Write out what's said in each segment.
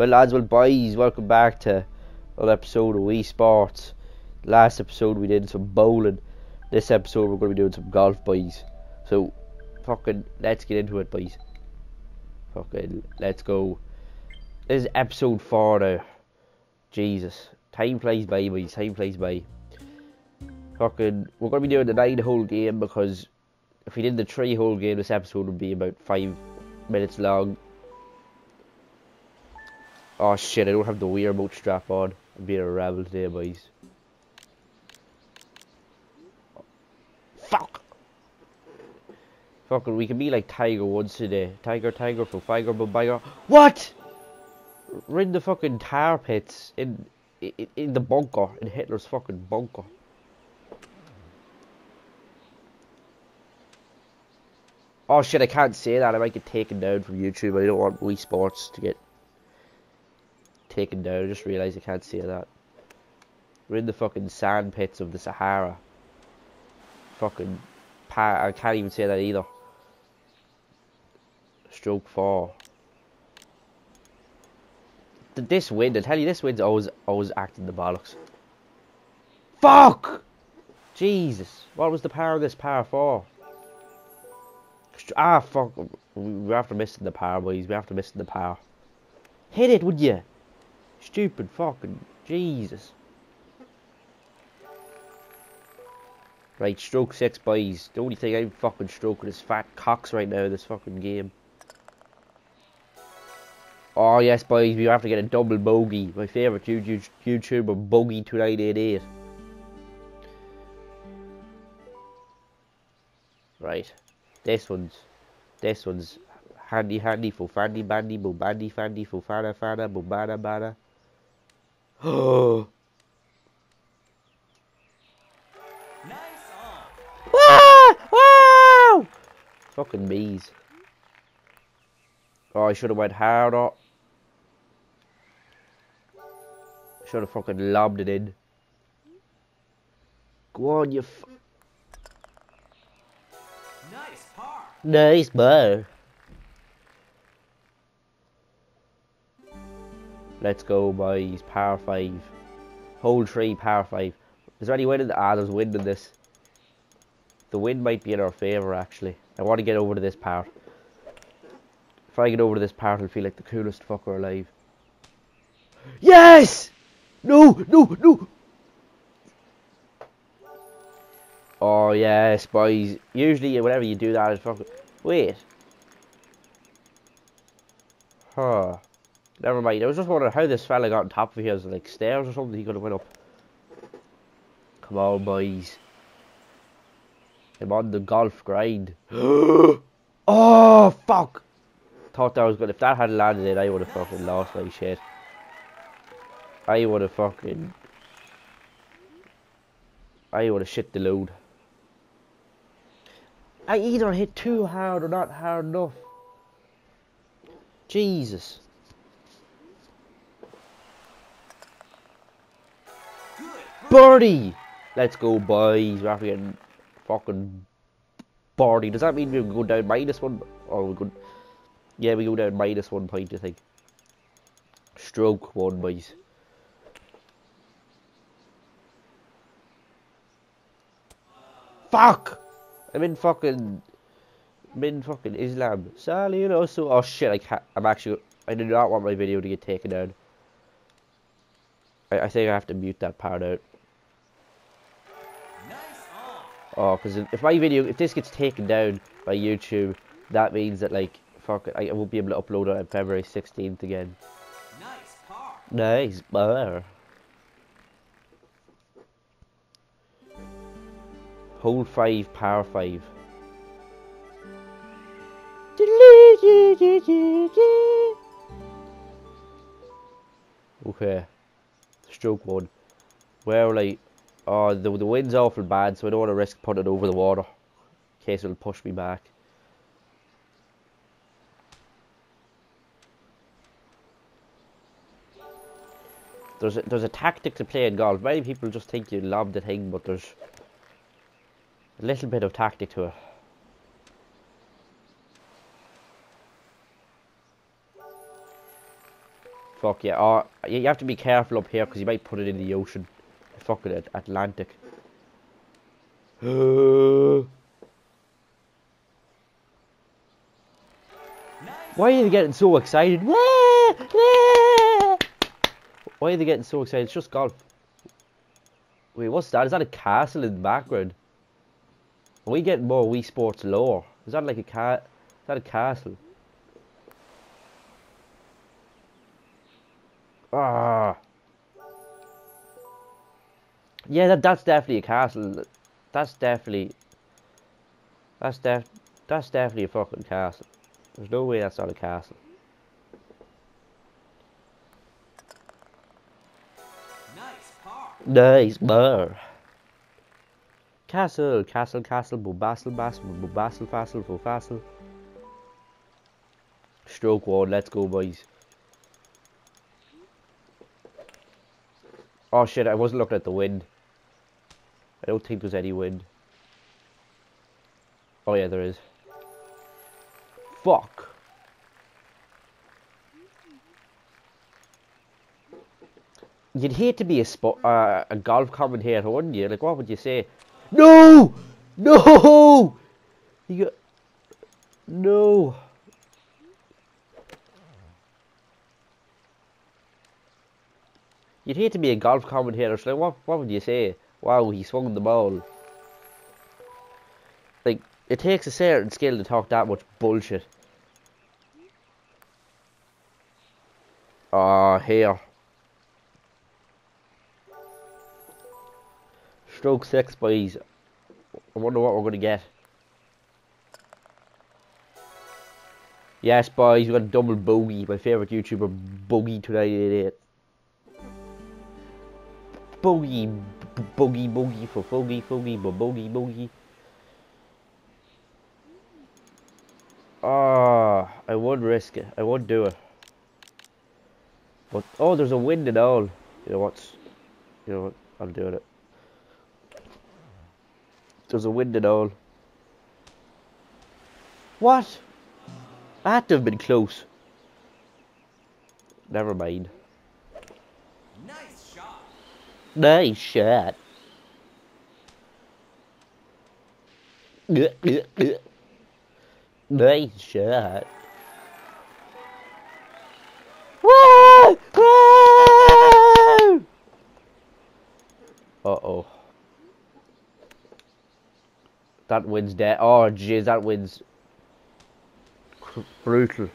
Well, lads, well, boys, welcome back to another episode of Wii Sports. Last episode we did some bowling. This episode we're going to be doing some golf, boys. So, fucking, let's get into it, boys. Fucking, let's go. This is episode four now. Jesus, time flies by, boys. Time flies by. Fucking, we're going to be doing the nine-hole game because if we did the three-hole game, this episode would be about five minutes long. Oh shit, I don't have the Wii remote strap on. I'm being a rebel today, boys. Fuck! Fucking, we can be like Tiger Woods today. Tiger, Tiger, for Figer, Bumbiger. What? We're in the fucking tar pits. In, in, in the bunker. In Hitler's fucking bunker. Oh shit, I can't say that. I might get taken down from YouTube. I don't want Wii Sports to get taken down. I just realised I can't say that. We're in the fucking sand pits of the Sahara. Fucking I can't even say that either. Stroke four. This wind, I tell you, this wind's always always acting the bollocks. Fuck! Jesus, what was the power of this power for? Ah, fuck. We're after missing the power, boys. We're after missing the power. Hit it, would you? Stupid fucking Jesus. Right, stroke six boys. The only thing I'm fucking stroking is fat cocks right now this fucking game. Oh yes boys, we have to get a double bogey. My favourite YouTube YouTuber Bogey 2988. Right. This one's this one's handy handy for fandy bandy bo bandy fandy for fana fana bo bana bana. Oh. Ah! Wow! Fucking bees. Oh, I should have went harder. Should have fucking lobbed it in. Go on, you f Nice par. Nice bar. Let's go, boys. Power 5. Hole 3, power 5. Is there any wind in the... Ah, there's wind in this. The wind might be in our favour, actually. I want to get over to this part. If I get over to this part, I'll feel like the coolest fucker alive. Yes! No, no, no! Oh, yes, boys. Usually, whenever you do that, it's fucking... Wait. Huh. Never mind. I was just wondering how this fella got on top of here. Was like stairs or something? He could have went up. Come on, boys. I'm on the golf grind. oh, fuck! Thought that was good. If that had landed it, I would have fucking lost like shit. I would have fucking... I would have shit the load. I either hit too hard or not hard enough. Jesus. Birdie! Let's go, boys. We're fucking birdie. Does that mean we go down minus one? Or we go... Yeah, we go down minus one point, I think. Stroke one, boys. Fuck! I'm in fucking... I'm in fucking Islam. Sally, know, so... Oh shit, I can't... I'm actually... I do not want my video to get taken down. I, I think I have to mute that part out. Oh, because if my video, if this gets taken down by YouTube, that means that like, I won't be able to upload it on February 16th again. Nice par. Nice bar. Hole 5, power 5. Okay. Stroke 1. Where will I... Oh, uh, the, the wind's awful bad, so I don't want to risk putting it over the water. In case it'll push me back. There's a, there's a tactic to play in golf. Many people just think you lob the thing, but there's a little bit of tactic to it. Fuck yeah. Oh, you have to be careful up here because you might put it in the ocean. Fucking At- Atlantic. Why are you getting so excited? Why are they getting so excited? It's just golf. Wait, what's that? Is that a castle in the background? Are we getting more Wii Sports lore? Is that like a cat? Is that a castle? Ah. Yeah, that that's definitely a castle. That's definitely. That's def. That's definitely a fucking castle. There's no way that's not a castle. Nice bar. Castle, castle, castle, bobastle, bastle, bobastle, fastle, fofastle. Stroke one, let's go, boys. Oh shit, I wasn't looking at the wind. I don't think there's any wind. Oh yeah, there is. Fuck. You'd hate to be a uh, a golf commentator, wouldn't you? Like, what would you say? No, no. You got no. You'd hate to be a golf commentator. So, like, what what would you say? Wow, he swung the ball. Like, it takes a certain skill to talk that much bullshit. Ah, here. Stroke six, boys. I wonder what we're going to get. Yes, boys, we got double bogey. My favourite YouTuber, Bogey2988. Bogey, b- bogey, bogey for fogey, fogey, but bogey, bogey. Ah, I won't risk it. I won't do it. But oh, there's a wind and all. You know what's? You know what? I'm doing it. There's a wind and all. What? That had to have been close. Never mind. Nice shot. Nice shot. Nice shot. Woo! Woo! Uh oh. That wind's dead. Oh jeez, that wind's brutal.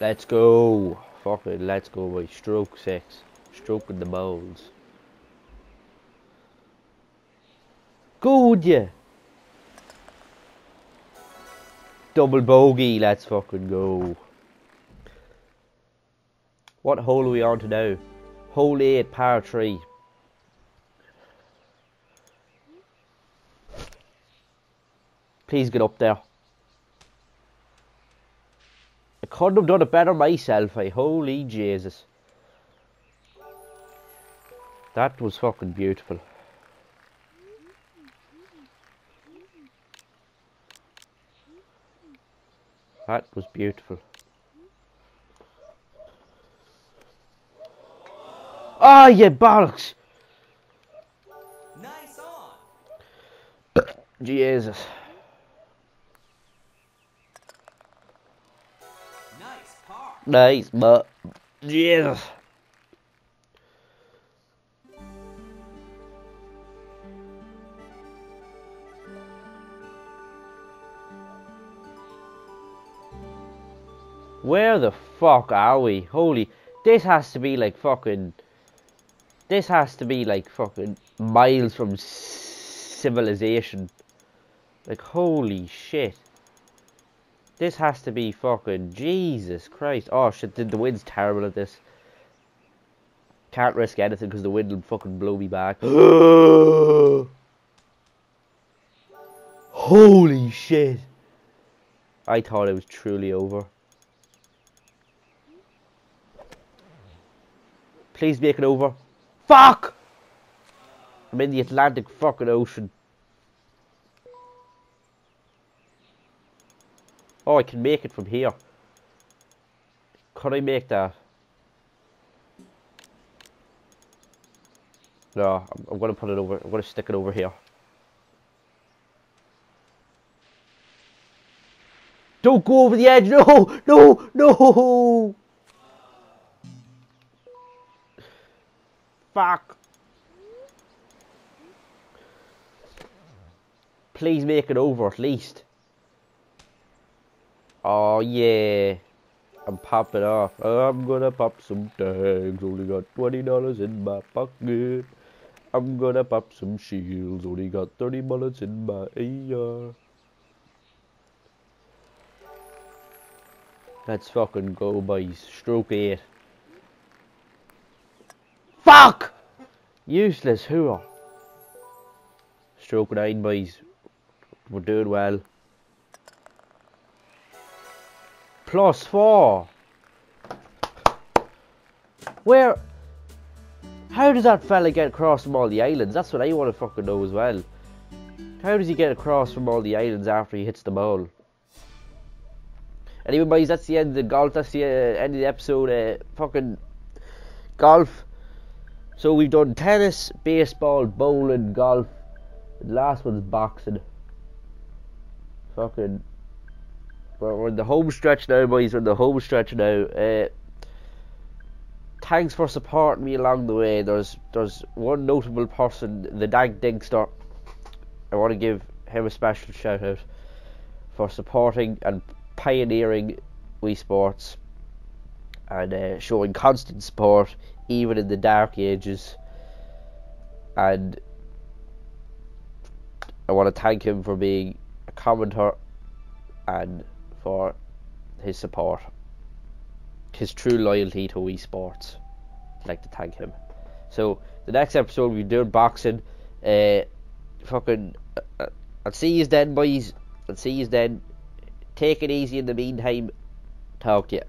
Let's go. Fuck it, let's go boy. Stroke six. Stroking the balls. Good yeah. Double bogey, let's fucking go. What hole are we on to now? Hole 8, par 3. Please get up there. I couldn't have done it better myself, I holy Jesus. That was fucking beautiful. That was beautiful. Ah, you bollocks! Nice on. Jesus. Nice par. Nice, but Jesus. Where the fuck are we? Holy, this has to be like fucking. This has to be like fucking miles from civilization. Like, holy shit. This has to be fucking Jesus Christ. Oh shit, the, the wind's terrible at this. Can't risk anything because the wind will fucking blow me back. Holy shit! I thought it was truly over. Please make it over. Fuck! I'm in the Atlantic fucking ocean. Oh, I can make it from here. Could I make that? No, I'm, I'm gonna put it over. I'm gonna stick it over here. Don't go over the edge. No, no, no. Fuck. Please make it over at least. Oh yeah. I'm popping off. I'm gonna pop some tags. Only got twenty dollars in my pocket. I'm gonna pop some shields. Only got thirty bullets in my AR. Let's fucking go, boys. Stroke eight. Fuck! Useless hooer. Stroke nine, boys. We're doing well. Plus four. Where? How does that fella get across from all the islands? That's what I want to fucking know as well. How does he get across from all the islands after he hits the ball? Anyway, boys, that's the end of the golf. That's the uh, end of the episode. Uh, fucking golf. So we've done tennis, baseball, bowling, golf. The last one's boxing. Fucking. We're, we're in the home stretch now, boys. We're in the home stretch now. Uh, thanks for supporting me along the way. There's there's one notable person, the Dank Dinkster. I want to give him a special shout out for supporting and pioneering Wii Sports and uh, showing constant support even in the dark ages. And I want to thank him for being a commenter and for his support, his true loyalty to Wii Sports. I'd like to thank him. So the next episode we're doing boxing. Uh, fucking, uh, I'll see you then, boys. I'll see you then. Take it easy in the meantime. Talk to you.